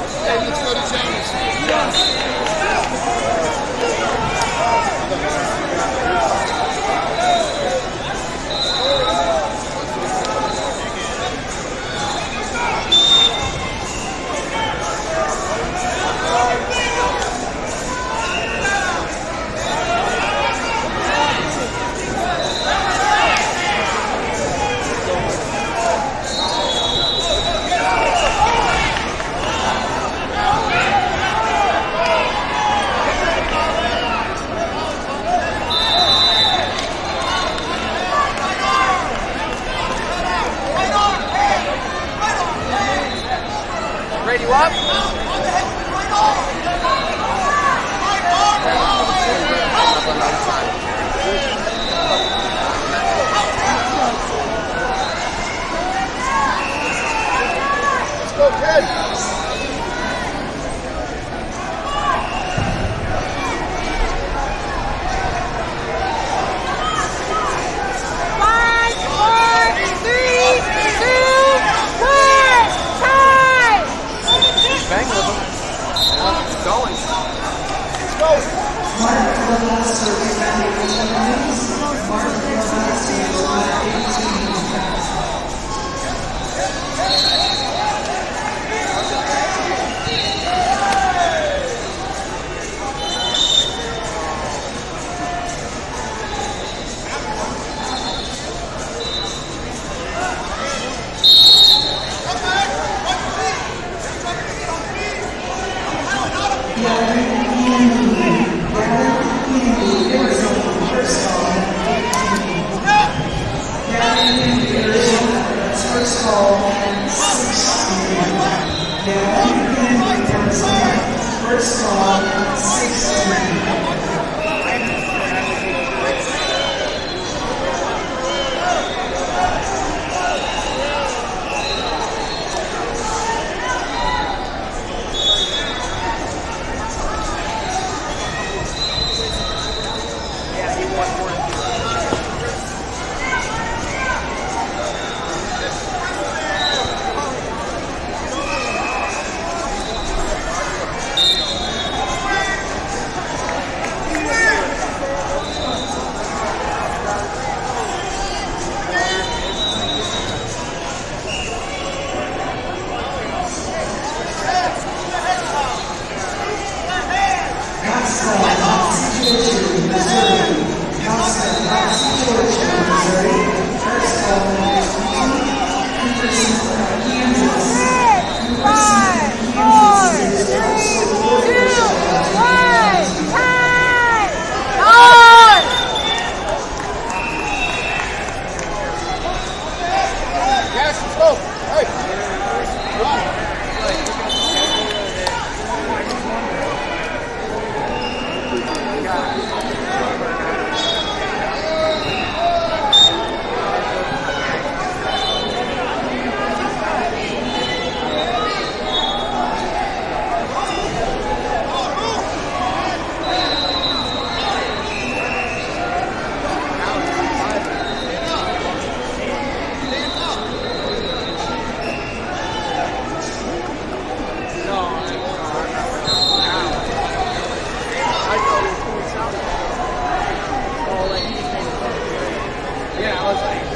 Hey, let's go to Jones. Go. one more Go. technology.